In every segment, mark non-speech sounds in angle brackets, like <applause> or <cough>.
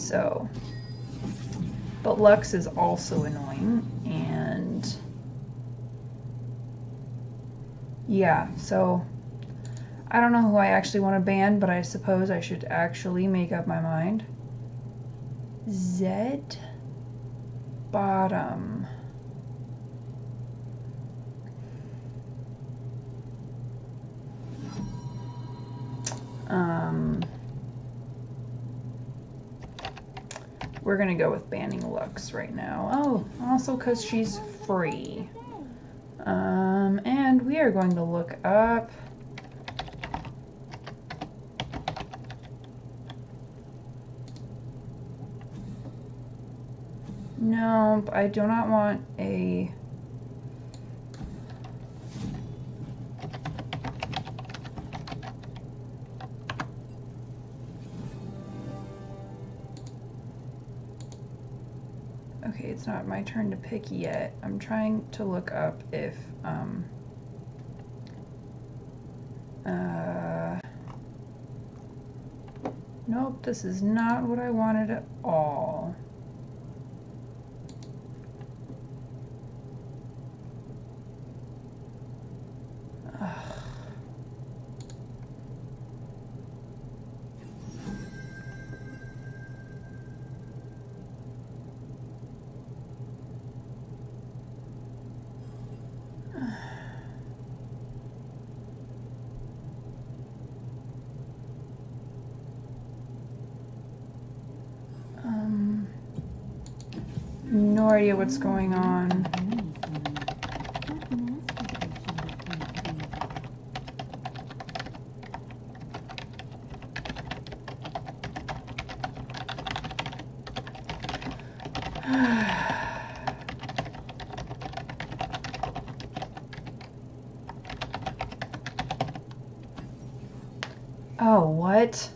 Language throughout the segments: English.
So, but Lux is also annoying, and yeah, so I don't know who I actually want to ban, but I suppose I should actually make up my mind. Zed bottom. Um, we're gonna go with banning Lux right now. Oh, also because she's free. Um, and we are going to look up No, I do not want a... it's not my turn to pick yet. I'm trying to look up if, um... Uh... Nope, this is not what I wanted at all. Um, no idea what's going on. oh, what?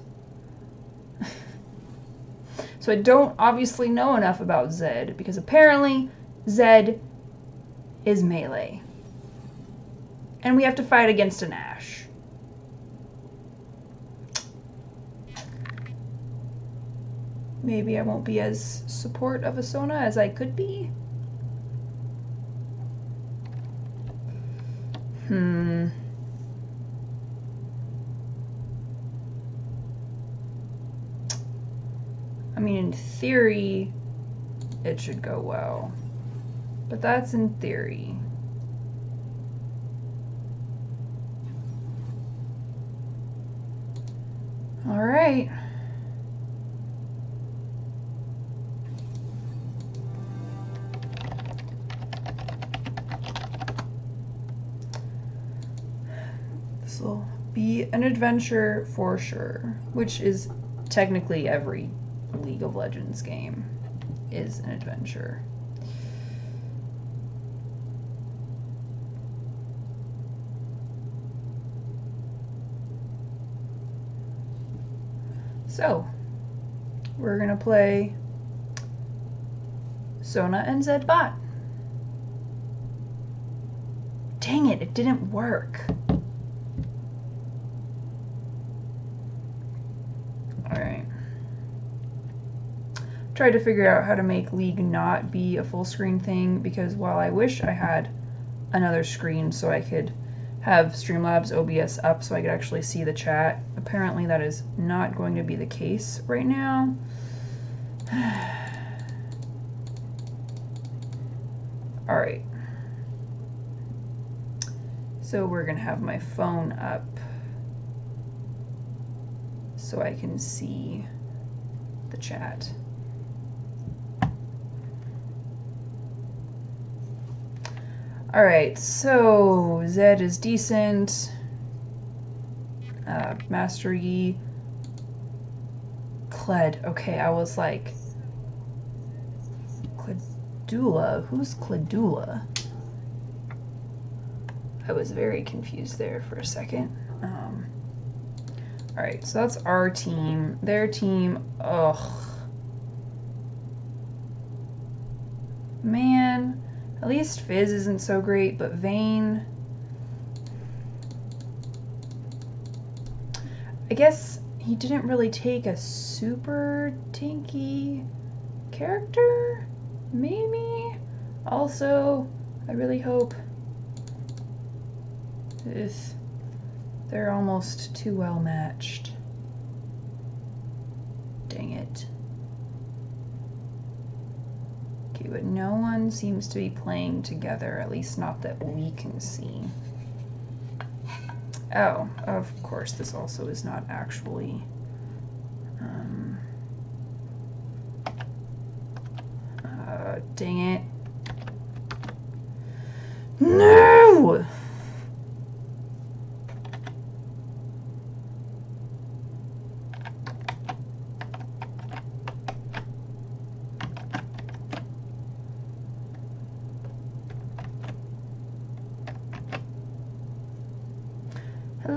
Don't obviously know enough about Zed, because apparently Zed is melee. And we have to fight against an Ashe. Maybe I won't be as support of a Sona as I could be. Hmm. Mean, in theory, it should go well. But that's in theory. All right. This will be an adventure for sure, which is technically every League of Legends game is an adventure. So, we're going to play Sona and Zedbot. Dang it, it didn't work. Alright. Tried to figure out how to make League not be a full screen thing because while I wish I had another screen so I could have Streamlabs OBS up so I could actually see the chat. Apparently that is not going to be the case right now. <sighs> All right. So we're gonna have my phone up so I can see the chat. Alright, so Zed is decent. Uh, Master Yi. Kled. Okay, I was like... Kledula? Who's Kledula? I was very confused there for a second. Um, Alright, so that's our team. Their team, ugh. Man. At least Fizz isn't so great, but Vayne... I guess he didn't really take a super tanky character, maybe? Also, I really hope this, they're almost too well matched. Dang it. Okay, but no one seems to be playing together, at least not that we can see. Oh, of course, this also is not actually... Um, uh, dang it. No!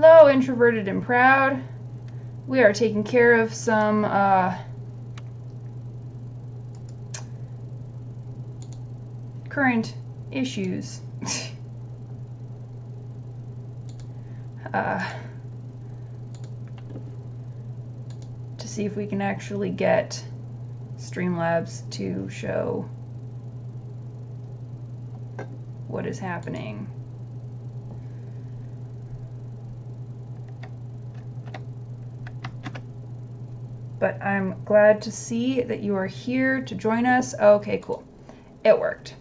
Hello, introverted and proud. We are taking care of some uh, current issues. <laughs> uh, to see if we can actually get Streamlabs to show what is happening. But I'm glad to see that you are here to join us. Okay, cool. It worked.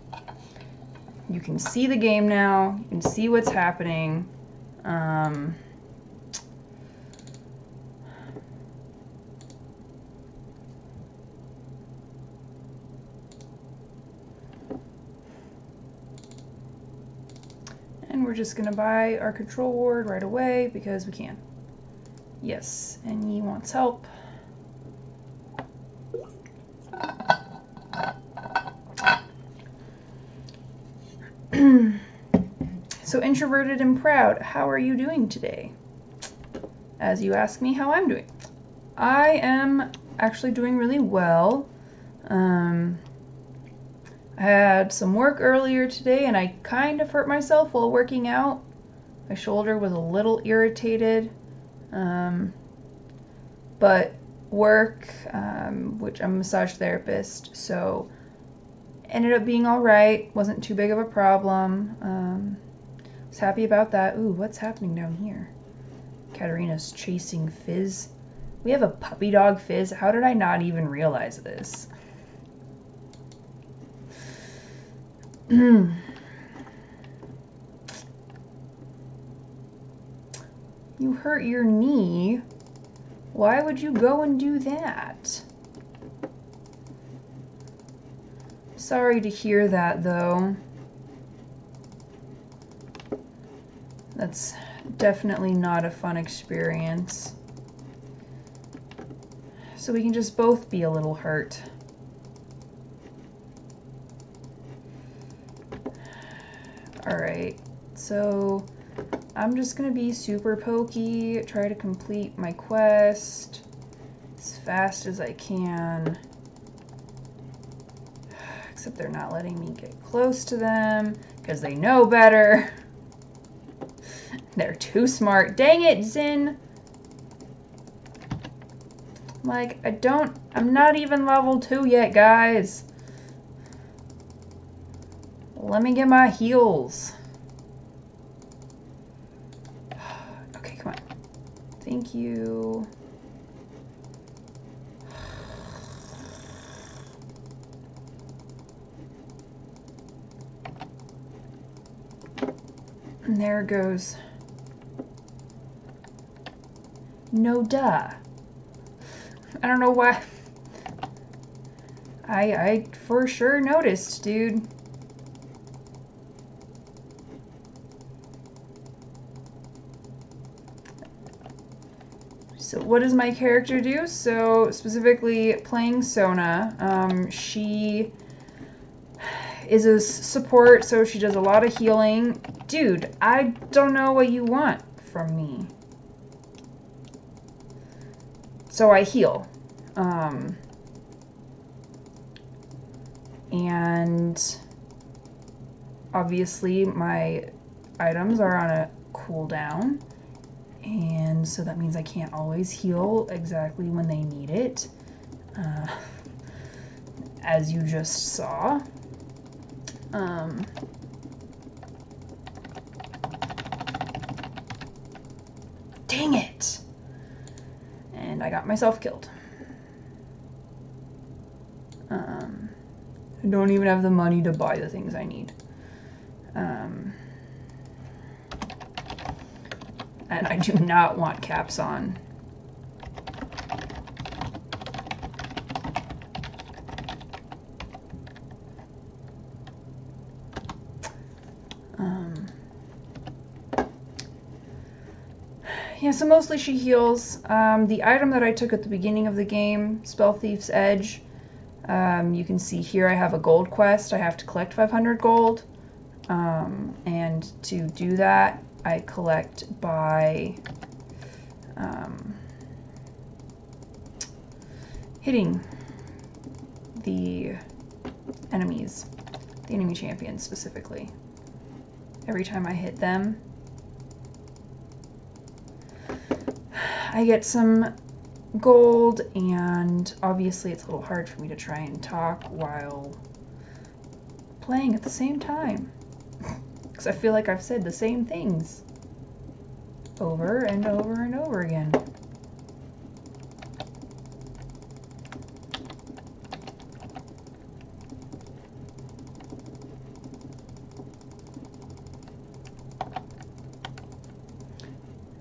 You can see the game now. You can see what's happening. Um, and we're just going to buy our control ward right away because we can. Yes, and he wants help. So introverted and proud, how are you doing today? As you ask me how I'm doing. I am actually doing really well. Um, I had some work earlier today and I kind of hurt myself while working out. My shoulder was a little irritated. Um, but work, um, which I'm a massage therapist, so ended up being all right. Wasn't too big of a problem. Um, happy about that. Ooh, what's happening down here? Katarina's chasing Fizz. We have a puppy dog Fizz. How did I not even realize this? Hmm. you hurt your knee. Why would you go and do that? Sorry to hear that, though. That's definitely not a fun experience. So we can just both be a little hurt. Alright, so I'm just gonna be super pokey, try to complete my quest as fast as I can. Except they're not letting me get close to them because they know better. <laughs> they're too smart. Dang it, Zin! Like, I don't, I'm not even level 2 yet, guys. Let me get my heals. <sighs> Okay, come on. Thank you. And <sighs> there goes. No duh. I don't know why. I I for sure noticed, dude. So what does my character do? So specifically playing Sona, um, she is a support, so she does a lot of healing. Dude, I don't know what you want from me. So I heal. Um, and obviously my items are on a cooldown And so that means I can't always heal exactly when they need it. Uh, <laughs> as you just saw. Um, dang it! And I got myself killed. Um, I don't even have the money to buy the things I need. Um, and I do not want caps on. Yeah, so mostly she heals. Um, the item that I took at the beginning of the game, Spell Thief's Edge, um, you can see here I have a gold quest. I have to collect 500 gold. Um, and to do that, I collect by um, hitting the enemies, the enemy champions specifically. Every time I hit them, I get some gold, and obviously it's a little hard for me to try and talk while playing at the same time. <laughs> Because I feel like I've said the same things over and over and over again.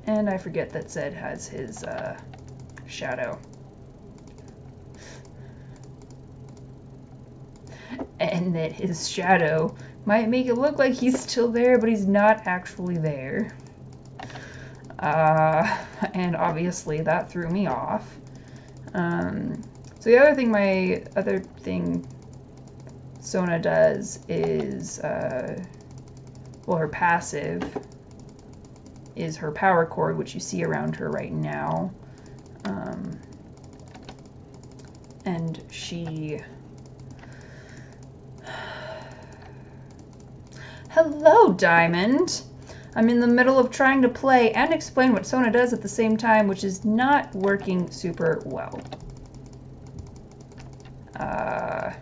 And I forget that Zed has his uh, shadow. And that his shadow might make it look like he's still there, but he's not actually there. Uh, and obviously that threw me off. Um, so the other thing, my other thing Sona does is, uh, well, her passive is her power chord, which you see around her right now. Um, and she... <sighs> Hello, Diamond! I'm in the middle of trying to play and explain what Sona does at the same time, which is not working super well. Uh,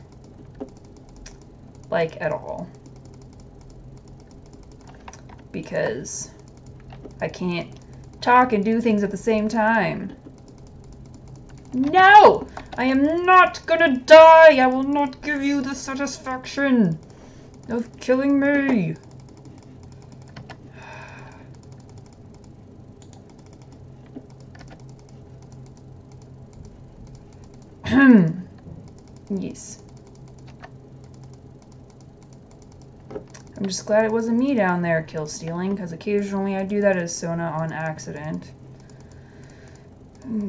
like, at all. Because I can't talk and do things at the same time. No! I am not gonna die! I will not give you the satisfaction of killing me! <sighs> yes. I'm just glad it wasn't me down there kill stealing, because occasionally I do that as Sona on accident.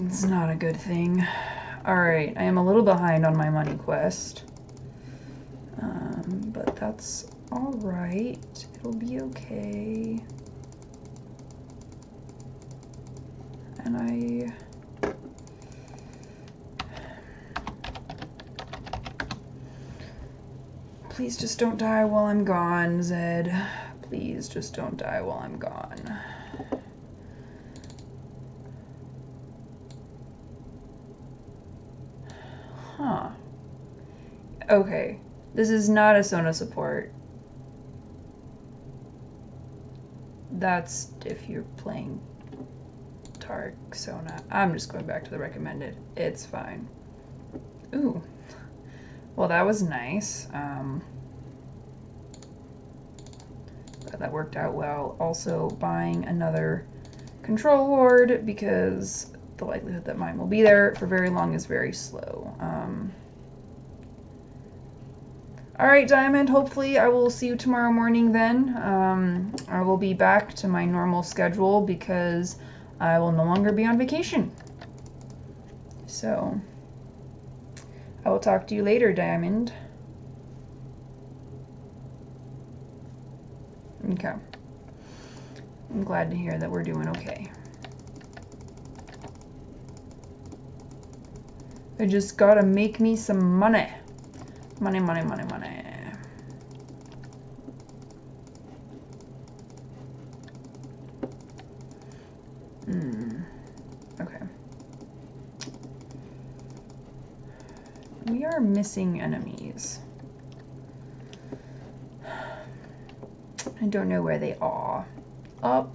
It's not a good thing. Alright, I am a little behind on my money quest. Um, but that's alright. It'll be okay. And I... Please just don't die while I'm gone, Zed. Please just don't die while I'm gone. Huh. Okay. This is not a Sona support. That's if you're playing Tark Sona. I'm just going back to the recommended. It's fine. Ooh. Well, that was nice. Um, that worked out well. Also buying another control ward because the likelihood that mine will be there for very long is very slow. Um, all right, Diamond, hopefully I will see you tomorrow morning then. Um, I will be back to my normal schedule because I will no longer be on vacation. So, I will talk to you later, Diamond. Okay. I'm glad to hear that we're doing okay. I just gotta make me some money. Money, money, money, money. we are missing enemies. I don't know where they are. Up.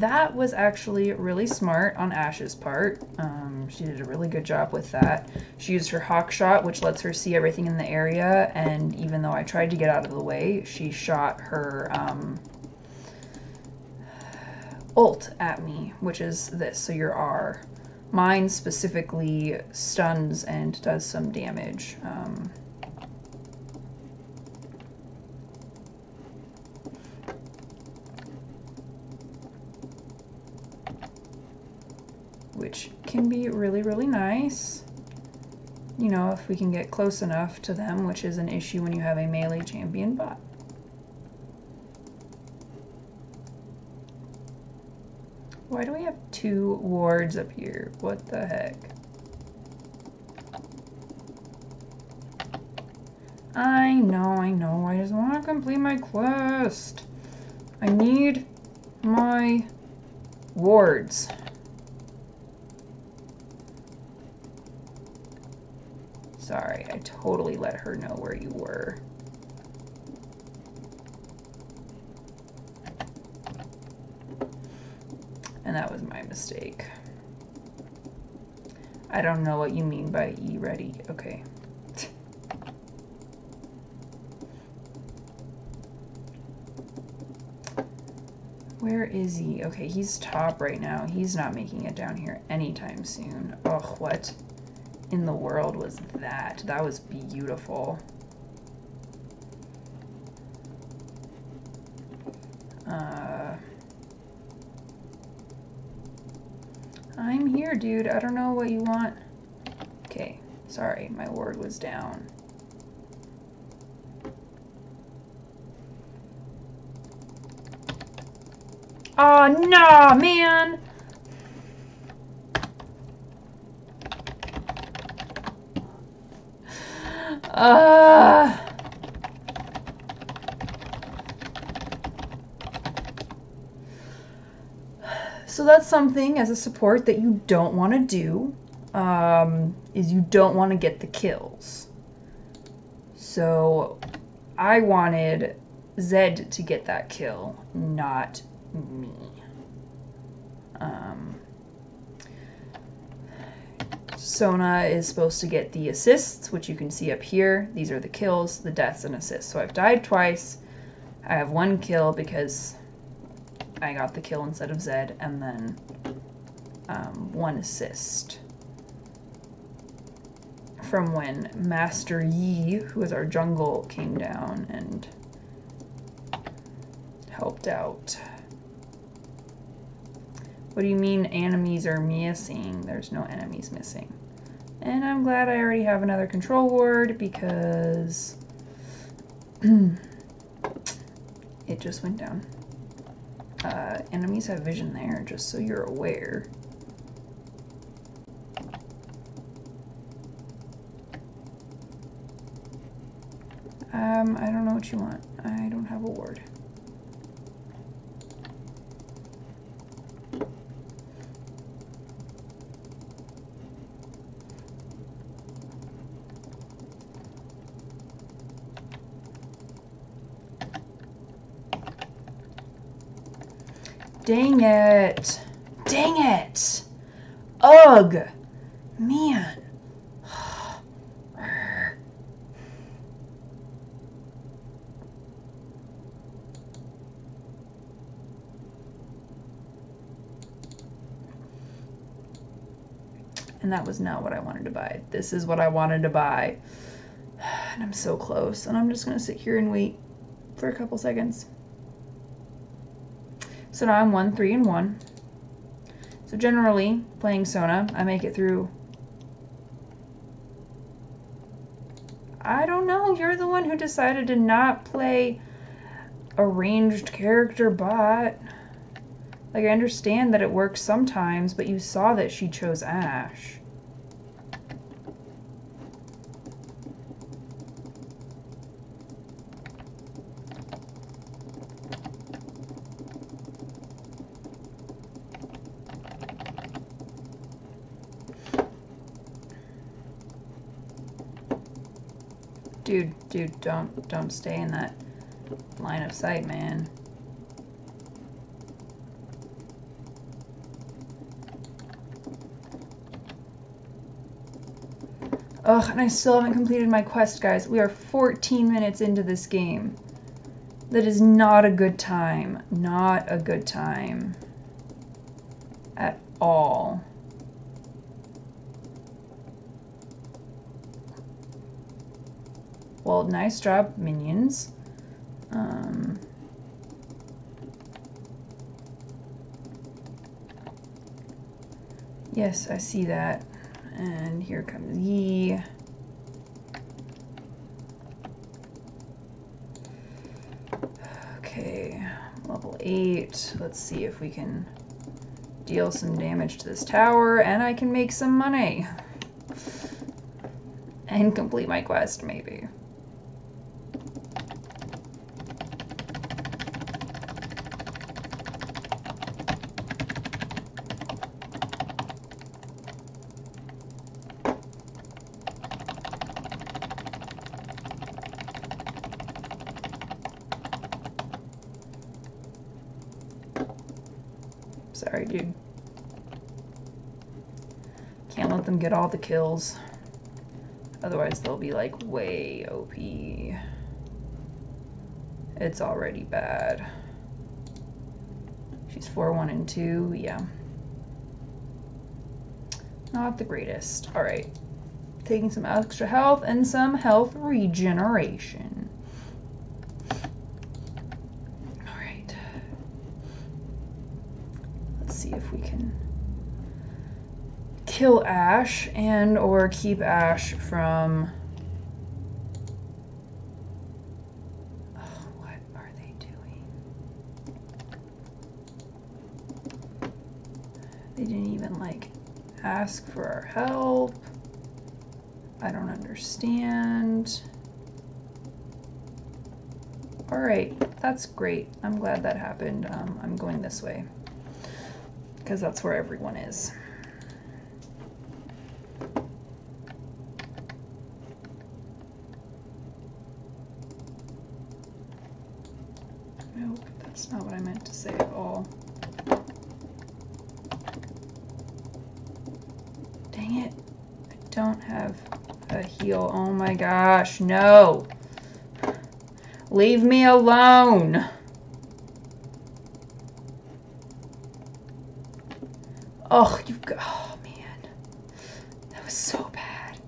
that was actually really smart on Ashe's part. Um, she did a really good job with that. She used her hawk shot, which lets her see everything in the area, and even though I tried to get out of the way, she shot her um, ult at me, which is this, so your R. Mine specifically stuns and does some damage. Um, which can be really, really nice. You know, if we can get close enough to them, which is an issue when you have a melee champion bot. Why do we have two wards up here? What the heck? I know, I know. I just want to complete my quest. I need my wards. Sorry, I totally let her know where you were. And that was my mistake. I don't know what you mean by E-ready. Okay. Where is he? Okay, he's top right now. He's not making it down here anytime soon. Oh, what? In the world was that? That was beautiful. Uh, I'm here, dude. I don't know what you want. Okay, sorry, my word was down. Oh, no, man! Uh, so that's something as a support that you don't want to do, um, is you don't want to get the kills. So I wanted Zed to get that kill, not me. Sona is supposed to get the assists, which you can see up here. These are the kills, the deaths, and assists. So I've died twice. I have one kill because I got the kill instead of Zed, and then um, one assist from when Master Yi, who is our jungle, came down and helped out. What do you mean enemies are missing? There's no enemies missing. And I'm glad I already have another control ward because <clears throat> it just went down. Uh, enemies have vision there, just so you're aware. Um, I don't know what you want. I don't have a ward. Dang it. Dang it. Ugh. Man. <sighs> And that was not what I wanted to buy. This is what I wanted to buy. <sighs> And I'm so close. And I'm just going to sit here and wait for a couple seconds. So now I'm 1, 3, and 1. So generally, playing Sona, I make it through... I don't know, you're the one who decided to not play a ranged character bot. Like, I understand that it works sometimes, but you saw that she chose Ashe. Dude, don't, don't stay in that line of sight, man. Ugh, and I still haven't completed my quest, guys. We are 14 minutes into this game. That is not a good time. Not a good time. At all. Well, nice job, minions. Um, yes, I see that. And here comes Yi. Okay, level 8. Let's see if we can deal some damage to this tower, and I can make some money. <laughs> And complete my quest, maybe. Sorry, dude. Can't let them get all the kills. Otherwise, they'll be like way OP. It's already bad. She's 4, 1, and 2. Yeah. Not the greatest. Alright. Taking some extra health and some health regeneration. Kill Ashe and or keep Ashe from oh, what are they doing? They didn't even like ask for our help. I don't understand. All right, that's great. I'm glad that happened. Um, I'm going this way because that's where everyone is. That's not what I meant to say at all. Dang it. I don't have a heal. Oh my gosh, no. Leave me alone. Oh, you've got... Oh, man. That was so bad.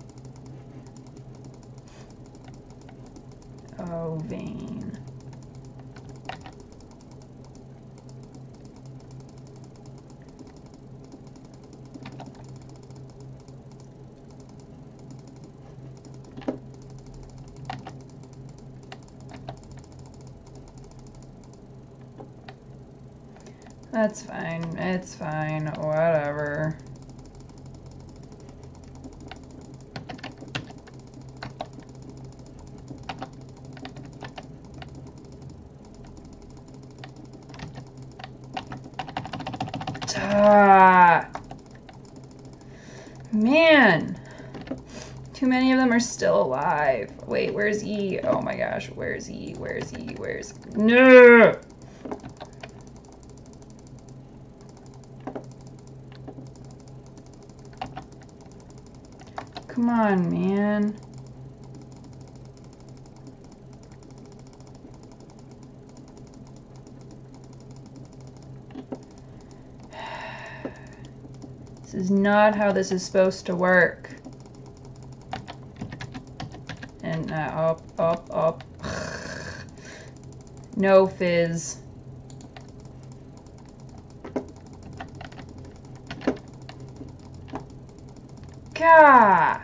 Oh, Vayne. That's fine. It's fine. Whatever. Ah. Man. Too many of them are still alive. Wait, where's E? Oh my gosh, where's E? Where's E? Where's... No! Come man. <sighs> This is not how this is supposed to work. And uh, up, up, up. <sighs> no fizz. God.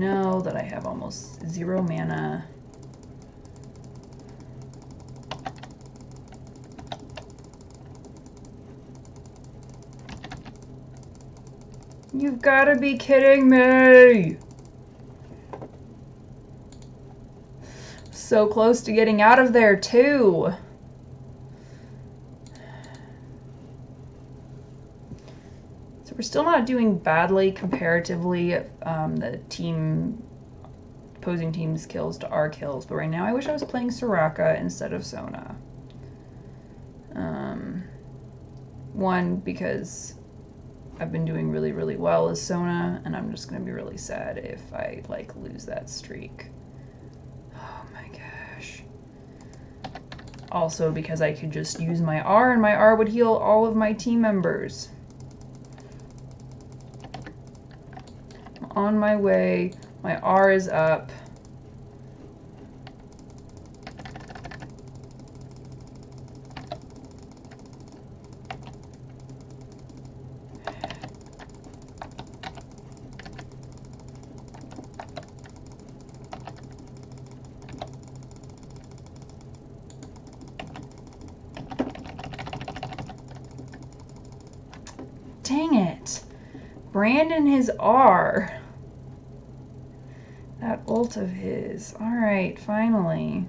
Know that I have almost zero mana. You've got to be kidding me! So close to getting out of there, too. So we're still not doing badly comparatively. Um, the team, opposing team's kills to our kills. But right now I wish I was playing Soraka instead of Sona. Um, one, because I've been doing really, really well as Sona, and I'm just to be really sad if I, like, lose that streak. Oh my gosh. Also because I could just use my R, and my R would heal all of my team members. On my way. My R is up. Dang it. Brandon his R. That ult of his. Alright, finally.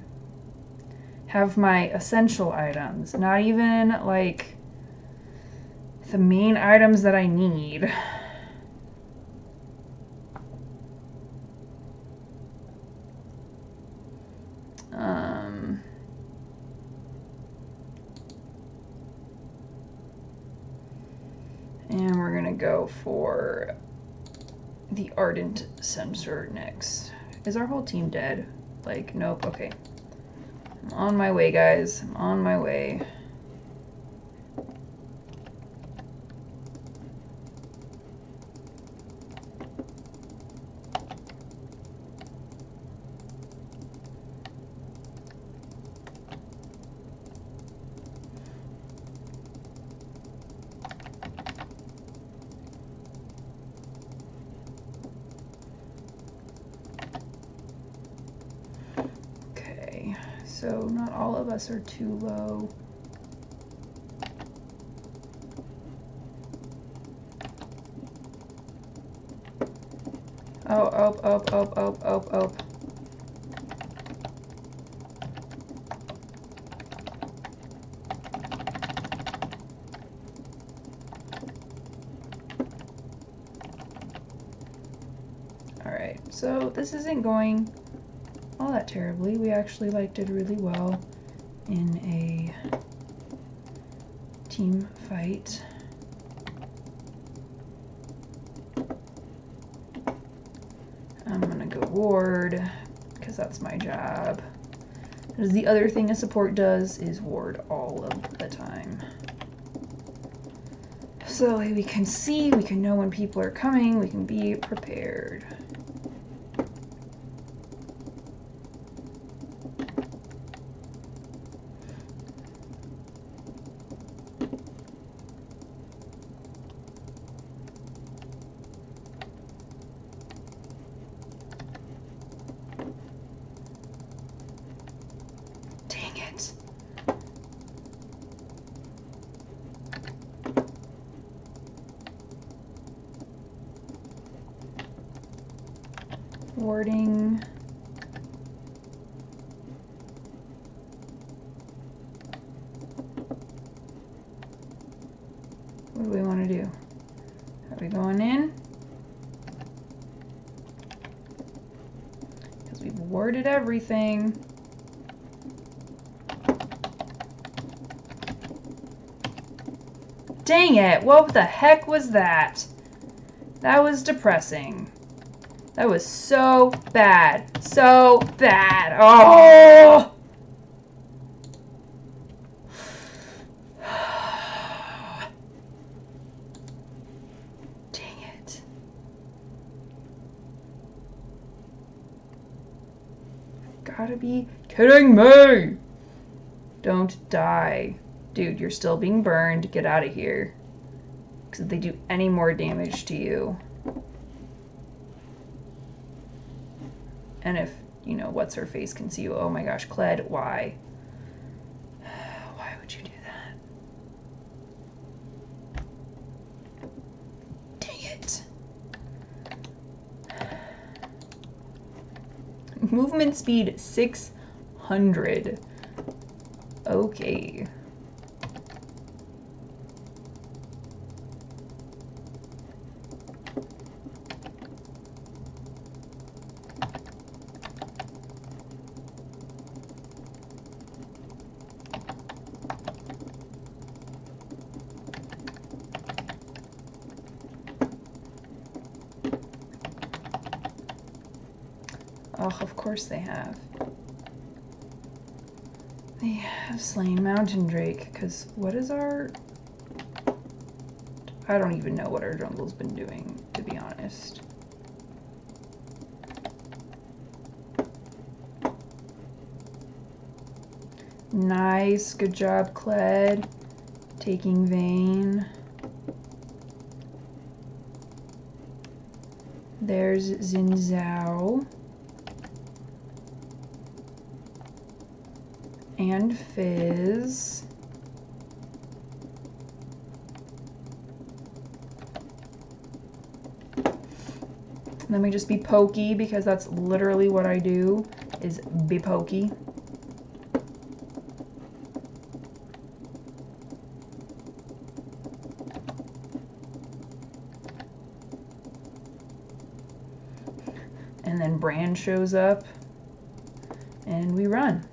Have my essential items. Not even, like, the main items that I need. <sighs> Um... And we're gonna go for the Ardent Censer next. Is our whole team dead? Like, nope, okay. I'm on my way, guys. I'm on my way. Okay, so all are too low. Oh, oh, oh, oh, oh, oh, oh. Alright, so this isn't going all that terribly. We actually like did really well in a team fight. I'm gonna go ward because that's my job. Because the other thing a support does is ward all of the time. So we can see, we can know when people are coming, we can be prepared. Dang it. Warding. What do we want to do? Are we going in? Because we've worded everything. Dang it, what the heck was that? That was depressing. That was so bad. So bad. Oh! <sighs> Dang it. Gotta be kidding me! Don't die. Dude, you're still being burned. Get out of here. Because if they do any more damage to you. And if, you know, what's her face can see you, oh my gosh, Kled, why? <sighs> Why would you do that? Dang it. <sighs> Movement speed 600. Okay. Oh, of course they have. They have slain Mountain Drake, because what is our... I don't even know what our jungle's been doing, to be honest. Nice, good job, Kled. Taking Vayne. There's Xin Zhao. And Fizz. Let me just be pokey because that's literally what I do is be pokey. And then Brand shows up and we run.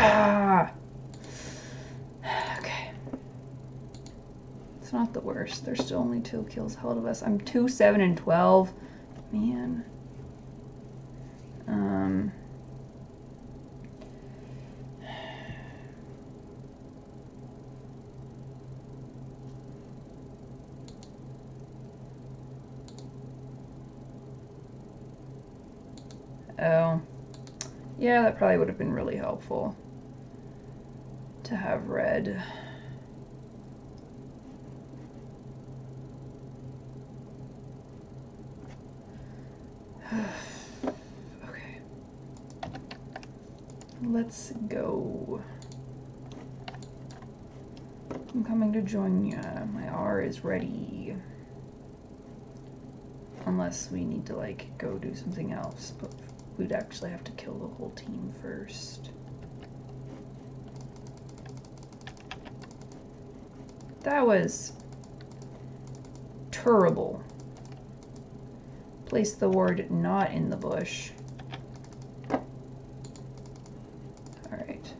Ah. Okay. It's not the worst. There's still only two kills held of us. I'm 2, 7, and 12. Man. Um... Oh. Yeah, that probably would have been really helpful to have red. okay. Let's go. I'm coming to join you. My R is ready. Unless we need to like go do something else, but we'd actually have to kill the whole team first. That was terrible. Place the word not in the bush. Alright.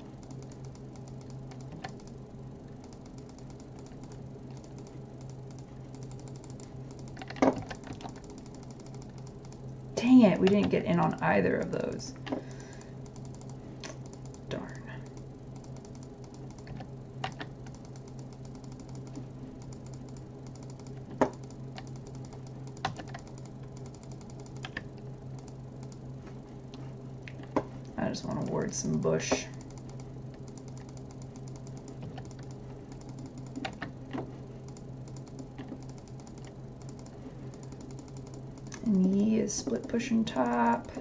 Dang it, we didn't get in on either of those. Darn. I just want to ward some bush. And he is split pushing top.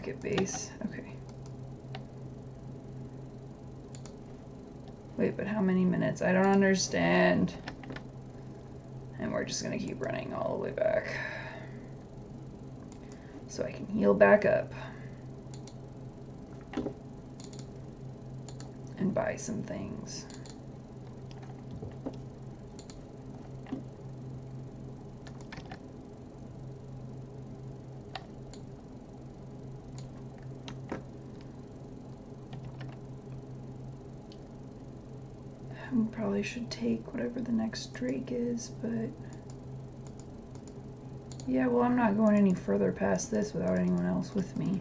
bracket base. Okay. Wait, but how many minutes? I don't understand. And we're just going to keep running all the way back. So I can heal back up. And buy some things. Probably should take whatever the next Drake is, but... Yeah, well, I'm not going any further past this without anyone else with me.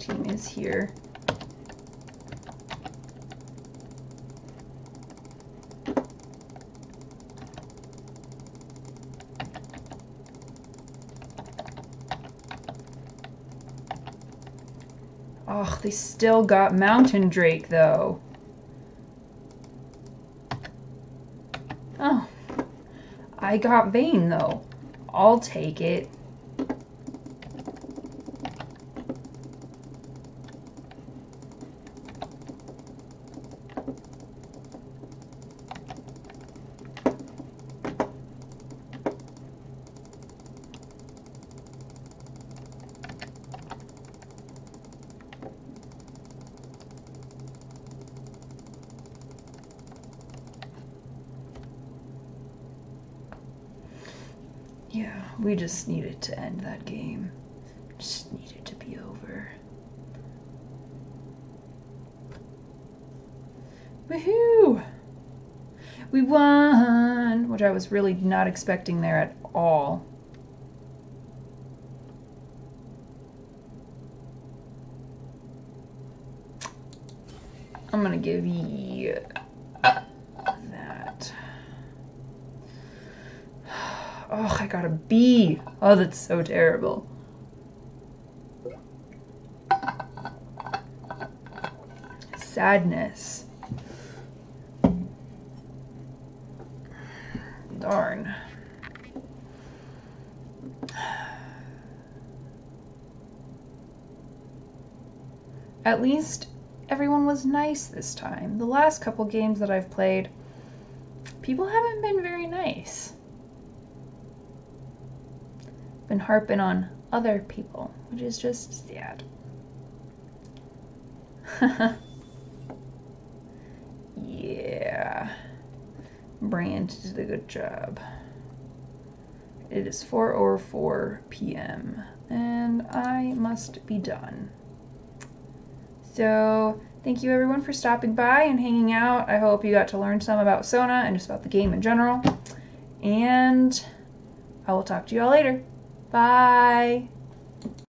team is here. Oh, they still got Mountain Drake, though. Oh. I got Vayne, though. I'll take it. Yeah, we just needed to end that game. Just needed to be over. Woohoo! We won! Which I was really not expecting there at all. I'm gonna give you Oh, I got a B. Oh, that's so terrible. Sadness. Darn. At least everyone was nice this time. The last couple games that I've played, people haven't been very nice been harping on other people, which is just sad. <laughs> yeah. Brand did a good job. It is 4 or 4 p.m. and I must be done. So, thank you everyone for stopping by and hanging out. I hope you got to learn some about Sona and just about the game in general. And I will talk to you all later. Bye.